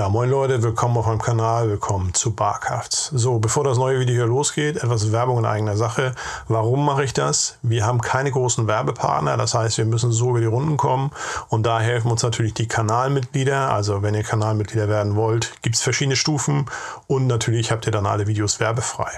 Ja, moin Leute, willkommen auf meinem Kanal, willkommen zu Barcraft. So, bevor das neue Video hier losgeht, etwas Werbung in eigener Sache. Warum mache ich das? Wir haben keine großen Werbepartner, das heißt, wir müssen so über die Runden kommen und da helfen uns natürlich die Kanalmitglieder. Also wenn ihr Kanalmitglieder werden wollt, gibt es verschiedene Stufen und natürlich habt ihr dann alle Videos werbefrei.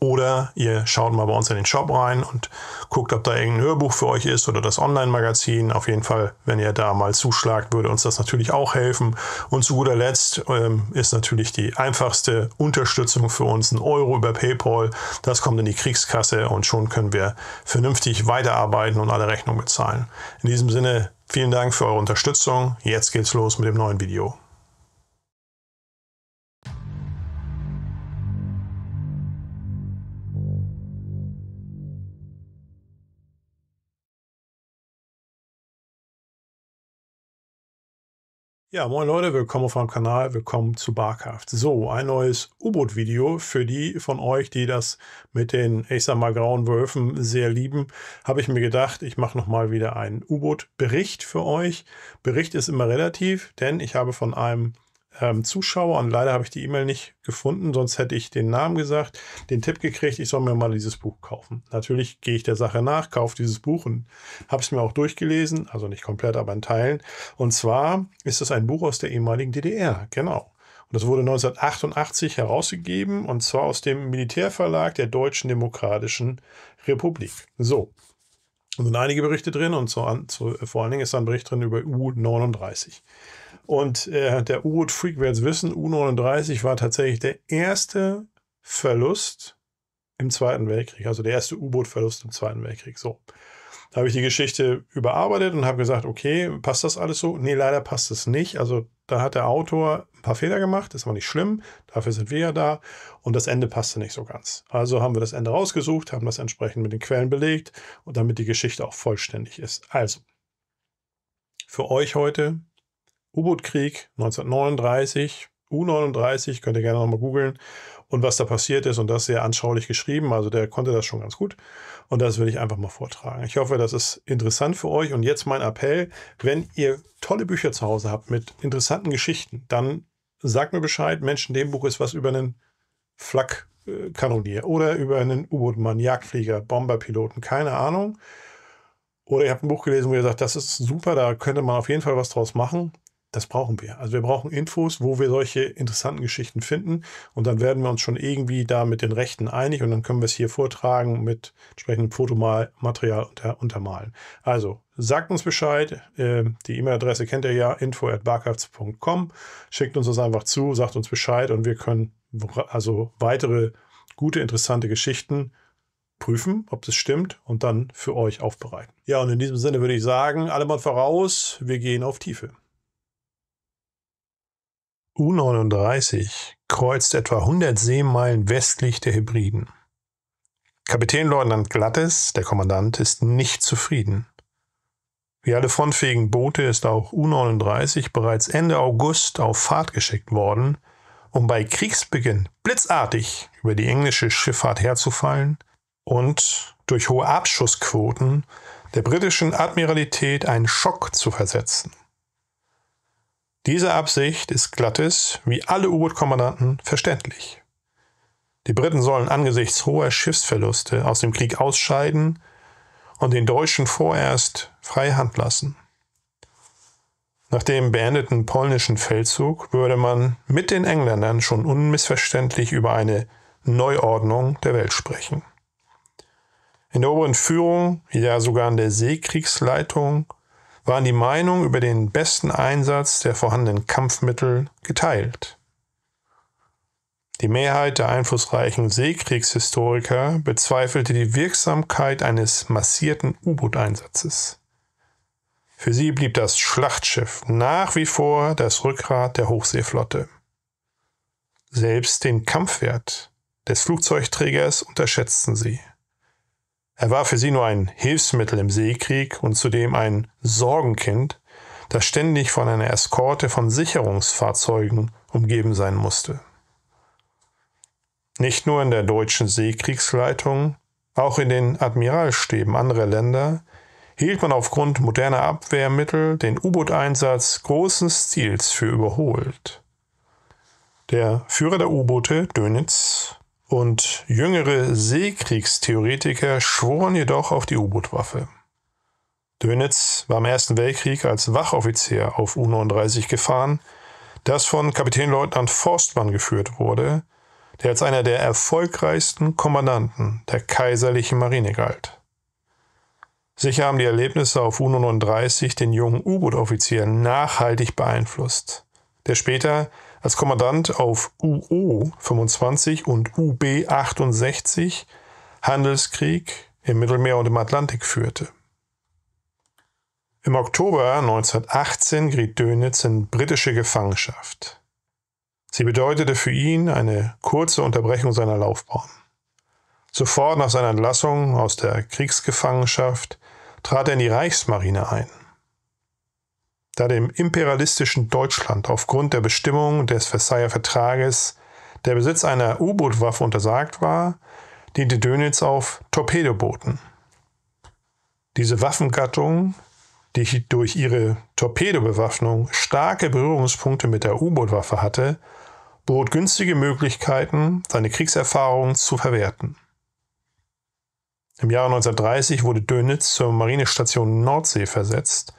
Oder ihr schaut mal bei uns in den Shop rein und guckt, ob da irgendein Hörbuch für euch ist oder das Online-Magazin. Auf jeden Fall, wenn ihr da mal zuschlagt, würde uns das natürlich auch helfen. Und zu guter Letzt ähm, ist natürlich die einfachste Unterstützung für uns ein Euro über PayPal. Das kommt in die Kriegskasse und schon können wir vernünftig weiterarbeiten und alle Rechnungen bezahlen. In diesem Sinne, vielen Dank für eure Unterstützung. Jetzt geht's los mit dem neuen Video. Ja, moin Leute, willkommen auf meinem Kanal, willkommen zu Barcraft. So, ein neues U-Boot-Video für die von euch, die das mit den, ich sag mal, grauen Wölfen sehr lieben, habe ich mir gedacht, ich mache nochmal wieder einen U-Boot-Bericht für euch. Bericht ist immer relativ, denn ich habe von einem ähm, Zuschauer und leider habe ich die E-Mail nicht gefunden, sonst hätte ich den Namen gesagt, den Tipp gekriegt, ich soll mir mal dieses Buch kaufen. Natürlich gehe ich der Sache nach, kaufe dieses Buch und habe es mir auch durchgelesen, also nicht komplett, aber in Teilen. Und zwar ist es ein Buch aus der ehemaligen DDR, genau. Und das wurde 1988 herausgegeben und zwar aus dem Militärverlag der Deutschen Demokratischen Republik. So, und sind einige Berichte drin und so an, vor allen Dingen ist da ein Bericht drin über U39. Und äh, der U-Boot-Freak wird es wissen, U-39 war tatsächlich der erste Verlust im Zweiten Weltkrieg, also der erste U-Boot-Verlust im Zweiten Weltkrieg. So. Da habe ich die Geschichte überarbeitet und habe gesagt, okay, passt das alles so? Nee, leider passt es nicht. Also da hat der Autor ein paar Fehler gemacht, das war nicht schlimm, dafür sind wir ja da und das Ende passte nicht so ganz. Also haben wir das Ende rausgesucht, haben das entsprechend mit den Quellen belegt und damit die Geschichte auch vollständig ist. Also, für euch heute U-Boot-Krieg 1939, U-39, könnt ihr gerne nochmal googeln und was da passiert ist und das sehr anschaulich geschrieben. Also der konnte das schon ganz gut und das will ich einfach mal vortragen. Ich hoffe, das ist interessant für euch und jetzt mein Appell, wenn ihr tolle Bücher zu Hause habt mit interessanten Geschichten, dann sagt mir Bescheid, Mensch, in dem Buch ist was über einen Flak-Kanonier oder über einen U-Boot-Mann, Jagdflieger, Bomberpiloten, keine Ahnung. Oder ihr habt ein Buch gelesen, wo ihr sagt, das ist super, da könnte man auf jeden Fall was draus machen das brauchen wir. Also wir brauchen Infos, wo wir solche interessanten Geschichten finden und dann werden wir uns schon irgendwie da mit den Rechten einig und dann können wir es hier vortragen mit entsprechendem Fotomaterial unter, untermalen. Also sagt uns Bescheid. Äh, die E-Mail-Adresse kennt ihr ja, info@barkafts.com. Schickt uns das einfach zu, sagt uns Bescheid und wir können also weitere gute, interessante Geschichten prüfen, ob es stimmt und dann für euch aufbereiten. Ja, und in diesem Sinne würde ich sagen, alle mal voraus, wir gehen auf Tiefe. U-39 kreuzt etwa 100 Seemeilen westlich der Hebriden. Kapitänleutnant Glattes, der Kommandant, ist nicht zufrieden. Wie alle frontfähigen Boote ist auch U-39 bereits Ende August auf Fahrt geschickt worden, um bei Kriegsbeginn blitzartig über die englische Schifffahrt herzufallen und durch hohe Abschussquoten der britischen Admiralität einen Schock zu versetzen. Diese Absicht ist glattes, wie alle U-Boot-Kommandanten, verständlich. Die Briten sollen angesichts hoher Schiffsverluste aus dem Krieg ausscheiden und den Deutschen vorerst freie Hand lassen. Nach dem beendeten polnischen Feldzug würde man mit den Engländern schon unmissverständlich über eine Neuordnung der Welt sprechen. In der oberen Führung, ja sogar in der Seekriegsleitung, waren die Meinungen über den besten Einsatz der vorhandenen Kampfmittel geteilt. Die Mehrheit der einflussreichen Seekriegshistoriker bezweifelte die Wirksamkeit eines massierten U-Boot-Einsatzes. Für sie blieb das Schlachtschiff nach wie vor das Rückgrat der Hochseeflotte. Selbst den Kampfwert des Flugzeugträgers unterschätzten sie. Er war für sie nur ein Hilfsmittel im Seekrieg und zudem ein Sorgenkind, das ständig von einer Eskorte von Sicherungsfahrzeugen umgeben sein musste. Nicht nur in der deutschen Seekriegsleitung, auch in den Admiralstäben anderer Länder hielt man aufgrund moderner Abwehrmittel den U-Boot-Einsatz großen Stils für überholt. Der Führer der U-Boote, Dönitz, und jüngere Seekriegstheoretiker schworen jedoch auf die U-Boot-Waffe. Dönitz war im Ersten Weltkrieg als Wachoffizier auf U-39 gefahren, das von Kapitänleutnant Forstmann geführt wurde, der als einer der erfolgreichsten Kommandanten der kaiserlichen Marine galt. Sicher haben die Erlebnisse auf U-39 den jungen U-Boot-Offizier nachhaltig beeinflusst, der später als Kommandant auf UO 25 und UB 68 Handelskrieg im Mittelmeer und im Atlantik führte. Im Oktober 1918 geriet Dönitz in britische Gefangenschaft. Sie bedeutete für ihn eine kurze Unterbrechung seiner Laufbahn. Sofort nach seiner Entlassung aus der Kriegsgefangenschaft trat er in die Reichsmarine ein. Da dem imperialistischen Deutschland aufgrund der Bestimmungen des Versailler Vertrages der Besitz einer U-Boot-Waffe untersagt war, diente Dönitz auf Torpedobooten. Diese Waffengattung, die durch ihre Torpedobewaffnung starke Berührungspunkte mit der U-Boot-Waffe hatte, bot günstige Möglichkeiten, seine Kriegserfahrungen zu verwerten. Im Jahre 1930 wurde Dönitz zur Marinestation Nordsee versetzt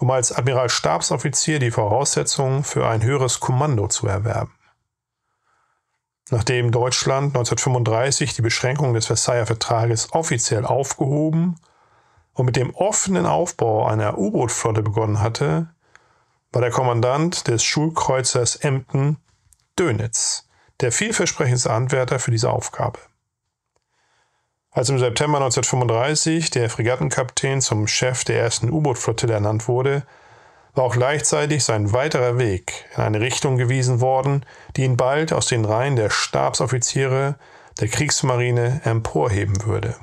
um als Admiralstabsoffizier die Voraussetzungen für ein höheres Kommando zu erwerben. Nachdem Deutschland 1935 die Beschränkungen des Versailler Vertrages offiziell aufgehoben und mit dem offenen Aufbau einer U-Boot-Flotte begonnen hatte, war der Kommandant des Schulkreuzers Emden Dönitz der vielversprechendste Anwärter für diese Aufgabe. Als im September 1935 der Fregattenkapitän zum Chef der ersten U-Boot-Flottille ernannt wurde, war auch gleichzeitig sein weiterer Weg in eine Richtung gewiesen worden, die ihn bald aus den Reihen der Stabsoffiziere der Kriegsmarine emporheben würde.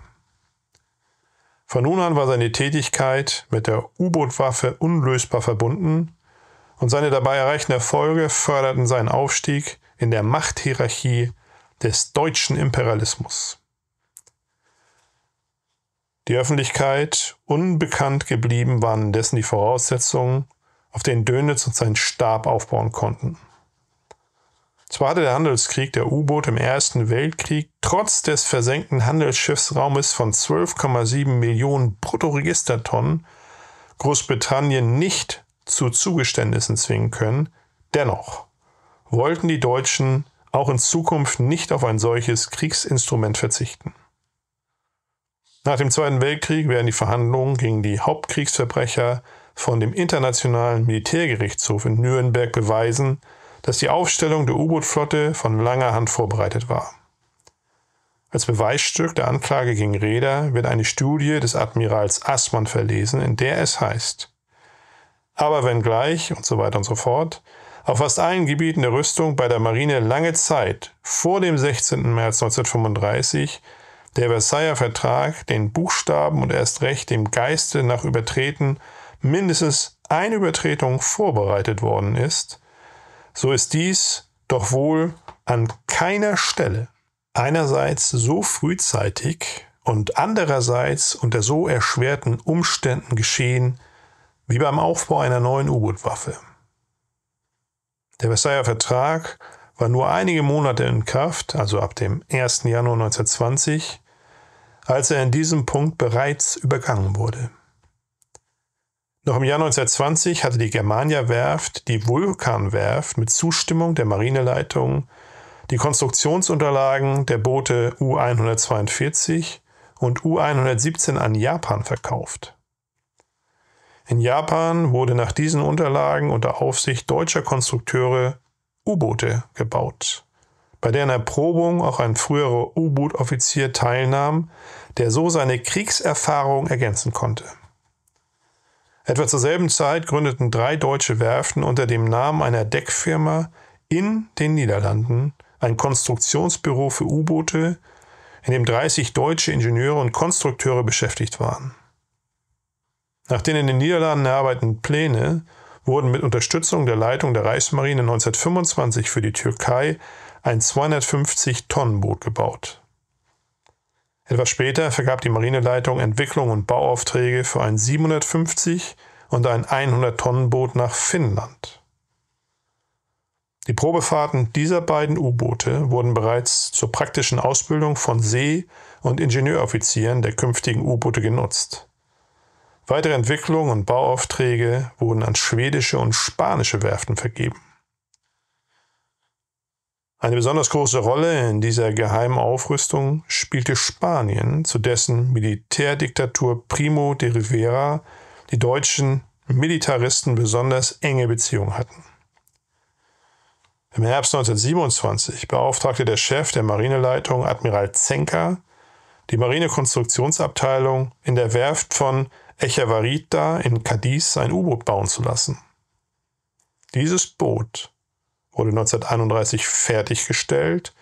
Von nun an war seine Tätigkeit mit der U-Boot-Waffe unlösbar verbunden und seine dabei erreichten Erfolge förderten seinen Aufstieg in der Machthierarchie des deutschen Imperialismus die Öffentlichkeit unbekannt geblieben waren indessen die Voraussetzungen, auf denen Dönitz und sein Stab aufbauen konnten. Zwar hatte der Handelskrieg der U-Boot im Ersten Weltkrieg trotz des versenkten Handelsschiffsraumes von 12,7 Millionen Bruttoregistertonnen Großbritannien nicht zu Zugeständnissen zwingen können, dennoch wollten die Deutschen auch in Zukunft nicht auf ein solches Kriegsinstrument verzichten. Nach dem Zweiten Weltkrieg werden die Verhandlungen gegen die Hauptkriegsverbrecher von dem Internationalen Militärgerichtshof in Nürnberg beweisen, dass die Aufstellung der U-Boot-Flotte von langer Hand vorbereitet war. Als Beweisstück der Anklage gegen Räder wird eine Studie des Admirals Assmann verlesen, in der es heißt, aber wenngleich und so weiter und so fort, auf fast allen Gebieten der Rüstung bei der Marine lange Zeit vor dem 16. März 1935 der Versailler Vertrag den Buchstaben und erst recht dem Geiste nach Übertreten mindestens eine Übertretung vorbereitet worden ist, so ist dies doch wohl an keiner Stelle einerseits so frühzeitig und andererseits unter so erschwerten Umständen geschehen wie beim Aufbau einer neuen U-Boot-Waffe. Der Versailler Vertrag war nur einige Monate in Kraft, also ab dem 1. Januar 1920, als er in diesem Punkt bereits übergangen wurde. Noch im Jahr 1920 hatte die Germania-Werft, die Vulkan-Werft, mit Zustimmung der Marineleitung die Konstruktionsunterlagen der Boote U-142 und U-117 an Japan verkauft. In Japan wurde nach diesen Unterlagen unter Aufsicht deutscher Konstrukteure U-Boote gebaut bei deren Erprobung auch ein früherer U-Boot-Offizier teilnahm, der so seine Kriegserfahrung ergänzen konnte. Etwa zur selben Zeit gründeten drei deutsche Werften unter dem Namen einer Deckfirma in den Niederlanden ein Konstruktionsbüro für U-Boote, in dem 30 deutsche Ingenieure und Konstrukteure beschäftigt waren. Nach den in den Niederlanden erarbeiteten Pläne wurden mit Unterstützung der Leitung der Reichsmarine 1925 für die Türkei ein 250-Tonnen-Boot gebaut. Etwas später vergab die Marineleitung Entwicklung und Bauaufträge für ein 750 und ein 100-Tonnen-Boot nach Finnland. Die Probefahrten dieser beiden U-Boote wurden bereits zur praktischen Ausbildung von See- und Ingenieuroffizieren der künftigen U-Boote genutzt. Weitere Entwicklungen und Bauaufträge wurden an schwedische und spanische Werften vergeben. Eine besonders große Rolle in dieser geheimen Aufrüstung spielte Spanien, zu dessen Militärdiktatur Primo de Rivera die deutschen Militaristen besonders enge Beziehungen hatten. Im Herbst 1927 beauftragte der Chef der Marineleitung Admiral Zenker die Marinekonstruktionsabteilung in der Werft von Echevarita in Cadiz ein U-Boot bauen zu lassen. Dieses Boot wurde 1931 fertiggestellt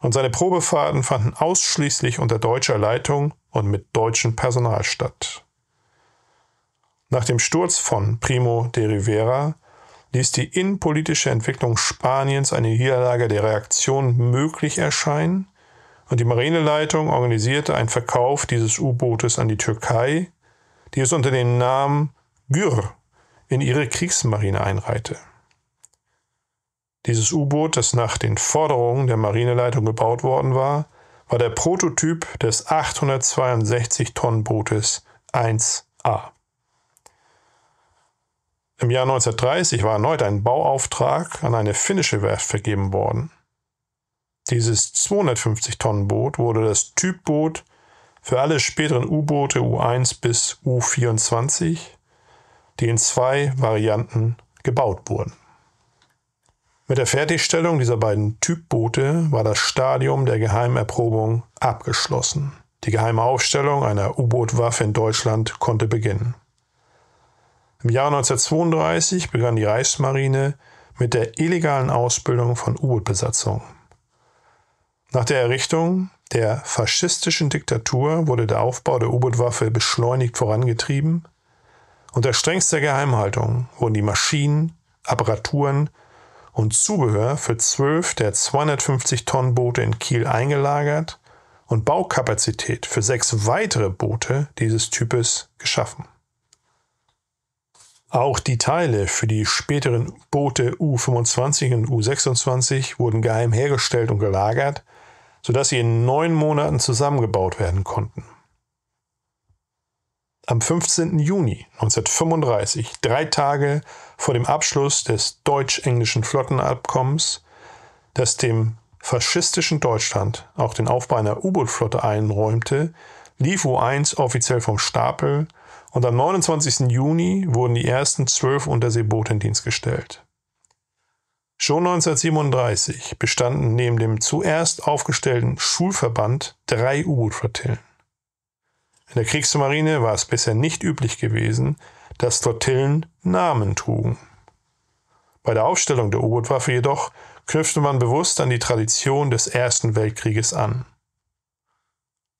und seine Probefahrten fanden ausschließlich unter deutscher Leitung und mit deutschem Personal statt. Nach dem Sturz von Primo de Rivera ließ die innenpolitische Entwicklung Spaniens eine Niederlage der Reaktion möglich erscheinen und die Marineleitung organisierte einen Verkauf dieses U-Bootes an die Türkei, die es unter dem Namen Gür in ihre Kriegsmarine einreihte. Dieses U-Boot, das nach den Forderungen der Marineleitung gebaut worden war, war der Prototyp des 862 Tonnen Bootes 1A. Im Jahr 1930 war erneut ein Bauauftrag an eine finnische Werft vergeben worden. Dieses 250 Tonnen Boot wurde das Typboot für alle späteren U-Boote U1 bis U24, die in zwei Varianten gebaut wurden. Mit der Fertigstellung dieser beiden Typboote war das Stadium der Geheimerprobung abgeschlossen. Die geheime Aufstellung einer U-Boot-Waffe in Deutschland konnte beginnen. Im Jahr 1932 begann die Reichsmarine mit der illegalen Ausbildung von U-Boot-Besatzungen. Nach der Errichtung der faschistischen Diktatur wurde der Aufbau der U-Boot-Waffe beschleunigt vorangetrieben. Unter strengster Geheimhaltung wurden die Maschinen, Apparaturen und Zubehör für zwölf der 250 Tonnen Boote in Kiel eingelagert und Baukapazität für sechs weitere Boote dieses Types geschaffen. Auch die Teile für die späteren Boote U25 und U26 wurden geheim hergestellt und gelagert, sodass sie in neun Monaten zusammengebaut werden konnten. Am 15. Juni 1935, drei Tage vor dem Abschluss des deutsch-englischen Flottenabkommens, das dem faschistischen Deutschland auch den Aufbau einer U-Boot-Flotte einräumte, lief U1 offiziell vom Stapel und am 29. Juni wurden die ersten zwölf Unterseeboote in Dienst gestellt. Schon 1937 bestanden neben dem zuerst aufgestellten Schulverband drei U-Boot-Flottillen. In der Kriegsmarine war es bisher nicht üblich gewesen, dass Flottillen Namen trugen. Bei der Aufstellung der U-Boot-Waffe jedoch knüpfte man bewusst an die Tradition des Ersten Weltkrieges an.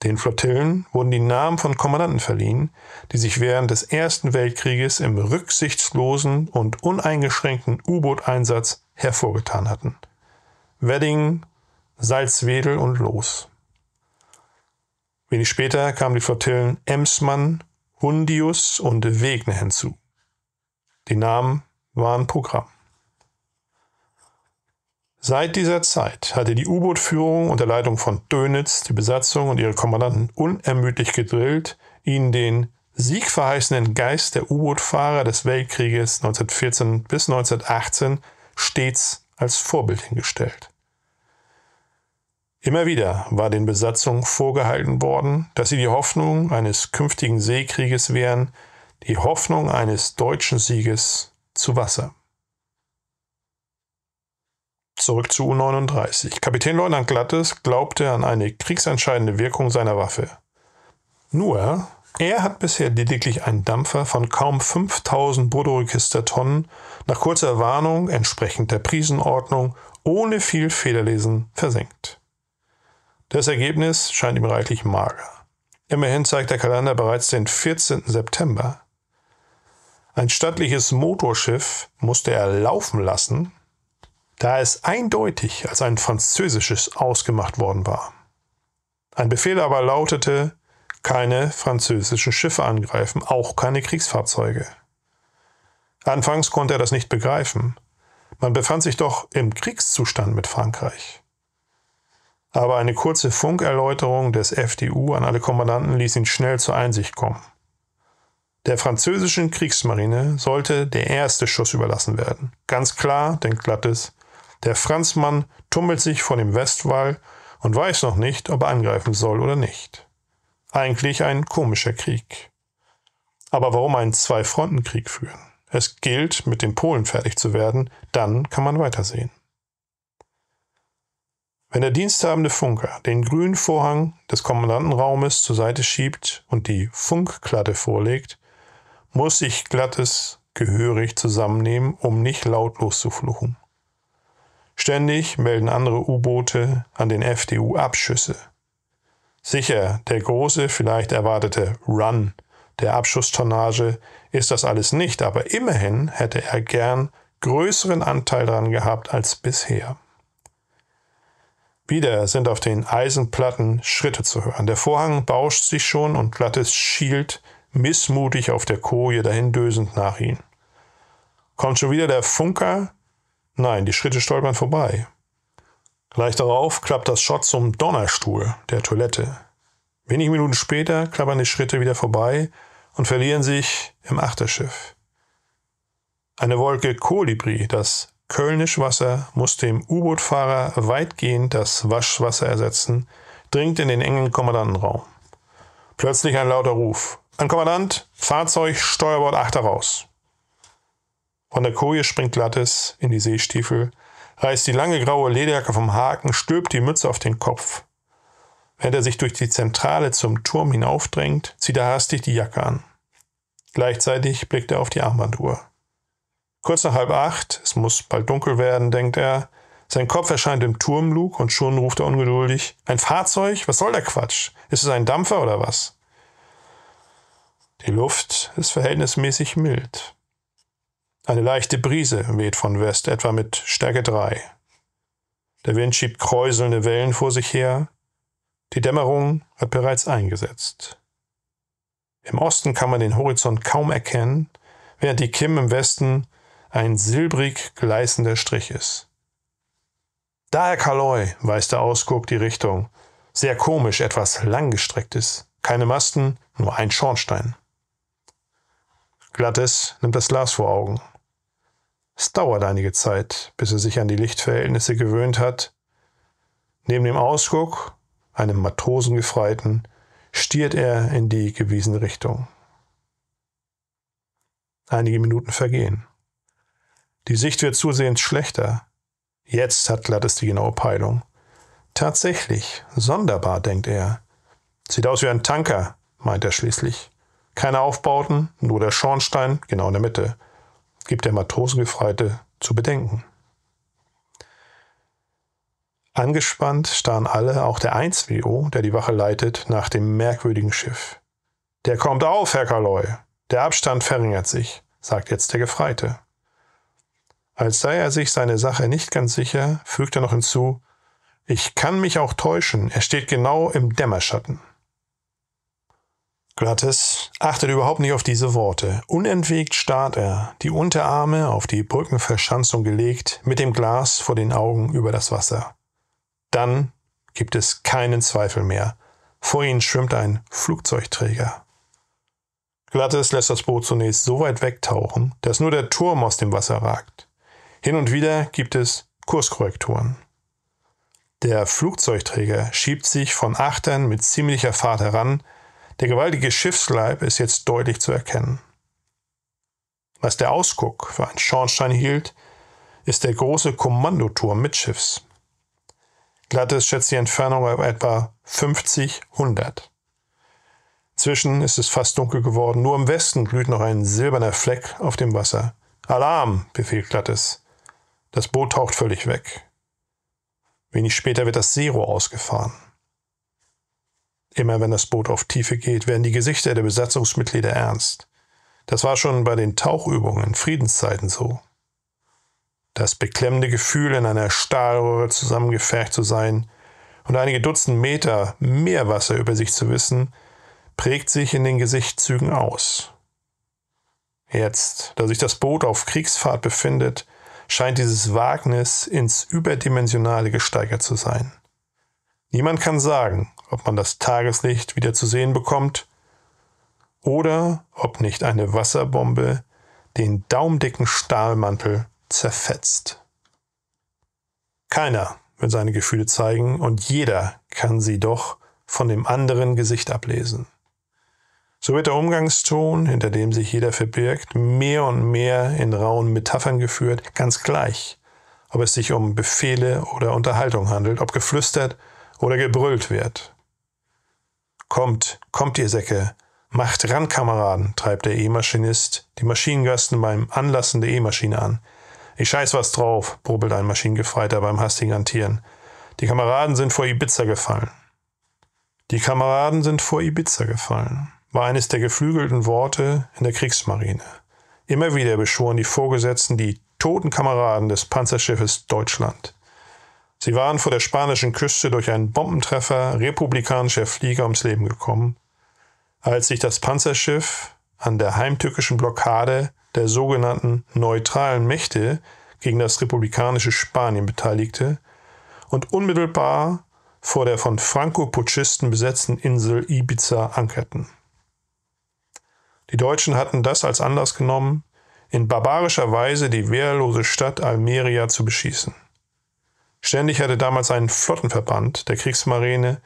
Den Flottillen wurden die Namen von Kommandanten verliehen, die sich während des Ersten Weltkrieges im rücksichtslosen und uneingeschränkten U-Boot-Einsatz hervorgetan hatten. Wedding, Salzwedel und Los. Wenig später kamen die Flottillen Emsmann, Hundius und Wegner hinzu. Die Namen waren Programm. Seit dieser Zeit hatte die U-Boot-Führung unter Leitung von Dönitz die Besatzung und ihre Kommandanten unermüdlich gedrillt, ihnen den siegverheißenden Geist der U-Boot-Fahrer des Weltkrieges 1914 bis 1918 stets als Vorbild hingestellt. Immer wieder war den Besatzungen vorgehalten worden, dass sie die Hoffnung eines künftigen Seekrieges wären, die Hoffnung eines deutschen Sieges zu Wasser. Zurück zu U39. Kapitänleutnant Glattes glaubte an eine kriegsentscheidende Wirkung seiner Waffe. Nur, er hat bisher lediglich einen Dampfer von kaum 5000 Bruttoregistertonnen nach kurzer Warnung entsprechend der Prisenordnung ohne viel Federlesen versenkt. Das Ergebnis scheint ihm reichlich mager. Immerhin zeigt der Kalender bereits den 14. September. Ein stattliches Motorschiff musste er laufen lassen, da es eindeutig als ein französisches ausgemacht worden war. Ein Befehl aber lautete, keine französischen Schiffe angreifen, auch keine Kriegsfahrzeuge. Anfangs konnte er das nicht begreifen, Man befand sich doch im Kriegszustand mit Frankreich. Aber eine kurze Funkerläuterung des FDU an alle Kommandanten ließ ihn schnell zur Einsicht kommen. Der französischen Kriegsmarine sollte der erste Schuss überlassen werden. Ganz klar, denkt Glattes, der Franzmann tummelt sich vor dem Westwall und weiß noch nicht, ob er angreifen soll oder nicht. Eigentlich ein komischer Krieg. Aber warum einen Zwei-Fronten-Krieg führen? Es gilt, mit den Polen fertig zu werden, dann kann man weitersehen. Wenn der diensthabende Funker den grünen Vorhang des Kommandantenraumes zur Seite schiebt und die Funkklatte vorlegt, muss sich Glattes gehörig zusammennehmen, um nicht lautlos zu fluchen. Ständig melden andere U-Boote an den FDU Abschüsse. Sicher, der große, vielleicht erwartete Run der Abschusstonnage ist das alles nicht, aber immerhin hätte er gern größeren Anteil daran gehabt als bisher. Wieder sind auf den Eisenplatten Schritte zu hören. Der Vorhang bauscht sich schon und Glattes schielt missmutig auf der Koje dahindösend nach ihm. Kommt schon wieder der Funker? Nein, die Schritte stolpern vorbei. Gleich darauf klappt das Schott zum Donnerstuhl der Toilette. Wenige Minuten später klappern die Schritte wieder vorbei und verlieren sich im Achterschiff. Eine Wolke Kolibri, das Kölnisch Wasser muss dem U-Boot-Fahrer weitgehend das Waschwasser ersetzen, dringt in den engen Kommandantenraum. Plötzlich ein lauter Ruf. Ein Kommandant, Fahrzeug, Steuerbord 8 raus. Von der Koje springt Glattes in die Seestiefel, reißt die lange graue Lederjacke vom Haken, stülpt die Mütze auf den Kopf. Während er sich durch die Zentrale zum Turm hinaufdrängt, zieht er hastig die Jacke an. Gleichzeitig blickt er auf die Armbanduhr. Kurz nach halb acht, es muss bald dunkel werden, denkt er. Sein Kopf erscheint im Turmlug und schon ruft er ungeduldig: Ein Fahrzeug? Was soll der Quatsch? Ist es ein Dampfer oder was? Die Luft ist verhältnismäßig mild. Eine leichte Brise weht von West, etwa mit Stärke 3. Der Wind schiebt kräuselnde Wellen vor sich her. Die Dämmerung hat bereits eingesetzt. Im Osten kann man den Horizont kaum erkennen, während die Kim im Westen ein silbrig gleißender Strich ist. Da, Herr Kaloy, weist der Ausguck die Richtung. Sehr komisch, etwas langgestrecktes. Keine Masten, nur ein Schornstein. Glattes nimmt das Glas vor Augen. Es dauert einige Zeit, bis er sich an die Lichtverhältnisse gewöhnt hat. Neben dem Ausguck, einem Matrosengefreiten, stiert er in die gewiesene Richtung. Einige Minuten vergehen. Die Sicht wird zusehends schlechter. Jetzt hat Glattes die genaue Peilung. Tatsächlich, sonderbar, denkt er. Sieht aus wie ein Tanker, meint er schließlich. Keine Aufbauten, nur der Schornstein, genau in der Mitte. Gibt der Matrosengefreite zu bedenken. Angespannt starren alle, auch der 1WO, der die Wache leitet, nach dem merkwürdigen Schiff. Der kommt auf, Herr Kaloy. Der Abstand verringert sich, sagt jetzt der Gefreite. Als sei er sich seine Sache nicht ganz sicher, fügt er noch hinzu, ich kann mich auch täuschen, er steht genau im Dämmerschatten. Glattes achtet überhaupt nicht auf diese Worte. Unentwegt starrt er, die Unterarme auf die Brückenverschanzung gelegt, mit dem Glas vor den Augen über das Wasser. Dann gibt es keinen Zweifel mehr. Vor ihnen schwimmt ein Flugzeugträger. Glattes lässt das Boot zunächst so weit wegtauchen, dass nur der Turm aus dem Wasser ragt. Hin und wieder gibt es Kurskorrekturen. Der Flugzeugträger schiebt sich von Achtern mit ziemlicher Fahrt heran. Der gewaltige Schiffsleib ist jetzt deutlich zu erkennen. Was der Ausguck für einen Schornstein hielt, ist der große Kommandoturm mitschiffs. Glattes schätzt die Entfernung auf etwa 50, 100. Inzwischen ist es fast dunkel geworden. Nur im Westen glüht noch ein silberner Fleck auf dem Wasser. Alarm, befiehlt Glattes. Das Boot taucht völlig weg. Wenig später wird das Zero ausgefahren. Immer wenn das Boot auf Tiefe geht, werden die Gesichter der Besatzungsmitglieder ernst. Das war schon bei den Tauchübungen in Friedenszeiten so. Das beklemmende Gefühl, in einer Stahlröhre zusammengefercht zu sein und einige Dutzend Meter Meerwasser über sich zu wissen, prägt sich in den Gesichtszügen aus. Jetzt, da sich das Boot auf Kriegsfahrt befindet, scheint dieses Wagnis ins Überdimensionale gesteigert zu sein. Niemand kann sagen, ob man das Tageslicht wieder zu sehen bekommt oder ob nicht eine Wasserbombe den daumendicken Stahlmantel zerfetzt. Keiner will seine Gefühle zeigen und jeder kann sie doch von dem anderen Gesicht ablesen. So wird der Umgangston, hinter dem sich jeder verbirgt, mehr und mehr in rauen Metaphern geführt, ganz gleich, ob es sich um Befehle oder Unterhaltung handelt, ob geflüstert oder gebrüllt wird. Kommt, kommt ihr Säcke, macht ran, Kameraden, treibt der E-Maschinist die Maschinengasten beim Anlassen der E-Maschine an. Ich scheiß was drauf, brubbelt ein Maschinengefreiter beim hastigen Antieren. Die Kameraden sind vor Ibiza gefallen. Die Kameraden sind vor Ibiza gefallen war eines der geflügelten Worte in der Kriegsmarine. Immer wieder beschworen die Vorgesetzten die toten Kameraden des Panzerschiffes Deutschland. Sie waren vor der spanischen Küste durch einen Bombentreffer republikanischer Flieger ums Leben gekommen, als sich das Panzerschiff an der heimtückischen Blockade der sogenannten neutralen Mächte gegen das republikanische Spanien beteiligte und unmittelbar vor der von Franco-Putschisten besetzten Insel Ibiza ankerten. Die Deutschen hatten das als Anlass genommen, in barbarischer Weise die wehrlose Stadt Almeria zu beschießen. Ständig hatte damals ein Flottenverband der Kriegsmarine,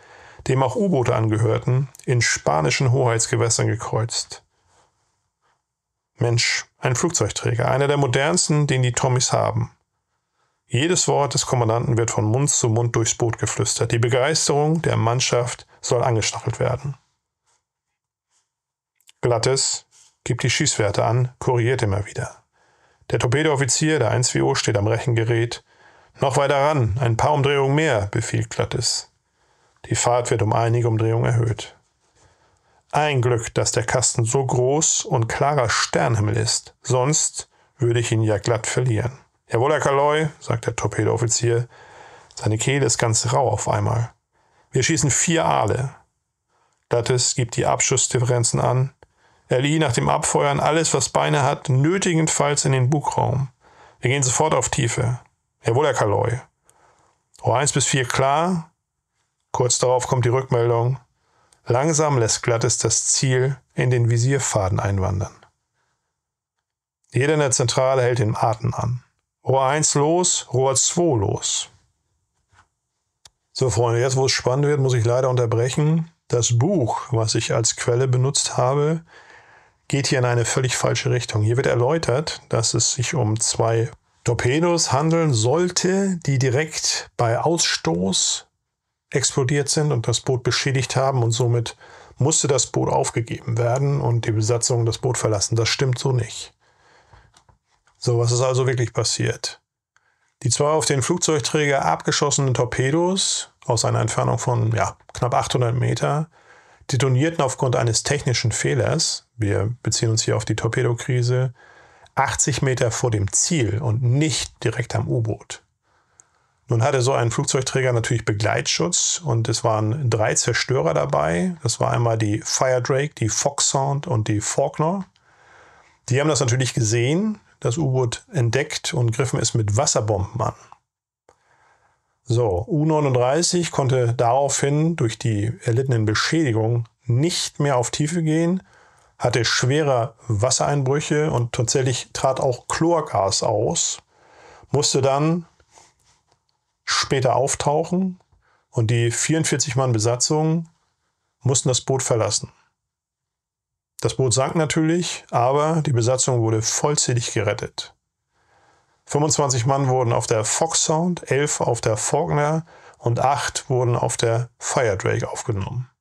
dem auch U-Boote angehörten, in spanischen Hoheitsgewässern gekreuzt. Mensch, ein Flugzeugträger, einer der modernsten, den die Tommys haben. Jedes Wort des Kommandanten wird von Mund zu Mund durchs Boot geflüstert. Die Begeisterung der Mannschaft soll angestachelt werden. Glattes gibt die Schießwerte an, korrigiert immer wieder. Der Torpedooffizier, der 1WO, steht am Rechengerät. Noch weiter ran, ein paar Umdrehungen mehr, befiehlt Glattes. Die Fahrt wird um einige Umdrehungen erhöht. Ein Glück, dass der Kasten so groß und klarer Sternhimmel ist, sonst würde ich ihn ja glatt verlieren. Jawohl, Herr Kaloy, sagt der Torpedooffizier. Seine Kehle ist ganz rau auf einmal. Wir schießen vier Aale. Glattes gibt die Abschussdifferenzen an. Er lieh nach dem Abfeuern alles, was Beine hat, nötigenfalls in den Bugraum. Wir gehen sofort auf Tiefe. Jawohl, Herr Kaloy. Rohr 1 bis 4 klar. Kurz darauf kommt die Rückmeldung. Langsam lässt Glattes das Ziel in den Visierfaden einwandern. Jeder in der Zentrale hält den Atem an. Rohr 1 los, Rohr 2 los. So, Freunde, jetzt wo es spannend wird, muss ich leider unterbrechen. Das Buch, was ich als Quelle benutzt habe, geht hier in eine völlig falsche Richtung. Hier wird erläutert, dass es sich um zwei Torpedos handeln sollte, die direkt bei Ausstoß explodiert sind und das Boot beschädigt haben und somit musste das Boot aufgegeben werden und die Besatzung das Boot verlassen. Das stimmt so nicht. So, was ist also wirklich passiert? Die zwei auf den Flugzeugträger abgeschossenen Torpedos aus einer Entfernung von ja, knapp 800 Meter detonierten aufgrund eines technischen Fehlers, wir beziehen uns hier auf die Torpedokrise, 80 Meter vor dem Ziel und nicht direkt am U-Boot. Nun hatte so ein Flugzeugträger natürlich Begleitschutz und es waren drei Zerstörer dabei. Das war einmal die Fire Drake, die Fox Sound und die Faulkner. Die haben das natürlich gesehen, das U-Boot entdeckt und griffen es mit Wasserbomben an. So, U-39 konnte daraufhin durch die erlittenen Beschädigungen nicht mehr auf Tiefe gehen, hatte schwere Wassereinbrüche und tatsächlich trat auch Chlorgas aus, musste dann später auftauchen und die 44 Mann Besatzung mussten das Boot verlassen. Das Boot sank natürlich, aber die Besatzung wurde vollzählig gerettet. 25 Mann wurden auf der Fox Sound, 11 auf der Faulkner und 8 wurden auf der Fire Drake aufgenommen.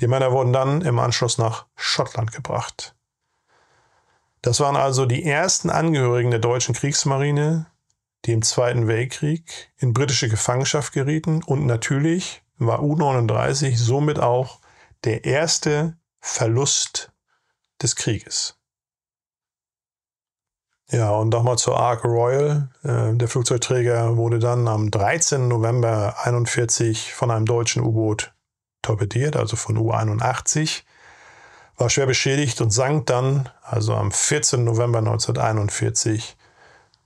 Die Männer wurden dann im Anschluss nach Schottland gebracht. Das waren also die ersten Angehörigen der deutschen Kriegsmarine, die im Zweiten Weltkrieg in britische Gefangenschaft gerieten und natürlich war U-39 somit auch der erste Verlust des Krieges. Ja, und nochmal zur Ark Royal. Äh, der Flugzeugträger wurde dann am 13. November 1941 von einem deutschen U-Boot torpediert, also von U-81, war schwer beschädigt und sank dann, also am 14. November 1941,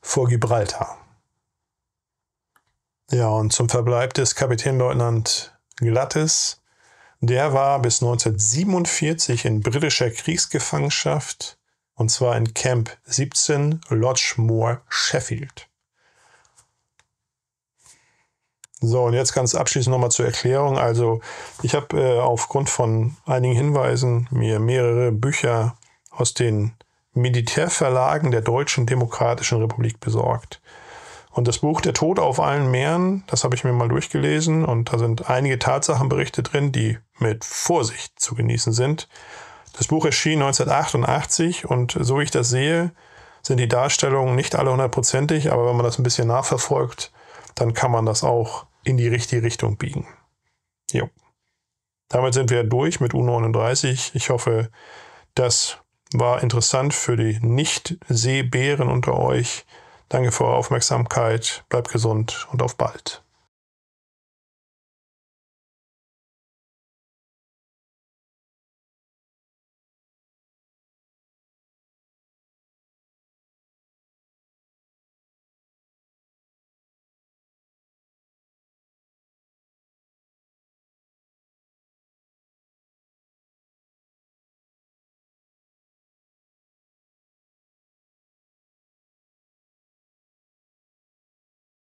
vor Gibraltar. Ja, und zum Verbleib des Kapitänleutnant Glattes. Der war bis 1947 in britischer Kriegsgefangenschaft und zwar in Camp 17 Lodge Moor, Sheffield. So, und jetzt ganz abschließend nochmal zur Erklärung. Also, ich habe äh, aufgrund von einigen Hinweisen mir mehrere Bücher aus den Militärverlagen der Deutschen Demokratischen Republik besorgt. Und das Buch Der Tod auf allen Meeren, das habe ich mir mal durchgelesen und da sind einige Tatsachenberichte drin, die mit Vorsicht zu genießen sind. Das Buch erschien 1988 und so wie ich das sehe, sind die Darstellungen nicht alle hundertprozentig, aber wenn man das ein bisschen nachverfolgt, dann kann man das auch in die richtige Richtung biegen. Jo. Damit sind wir durch mit U39. Ich hoffe, das war interessant für die Nicht-Seebären unter euch. Danke für eure Aufmerksamkeit, bleibt gesund und auf bald.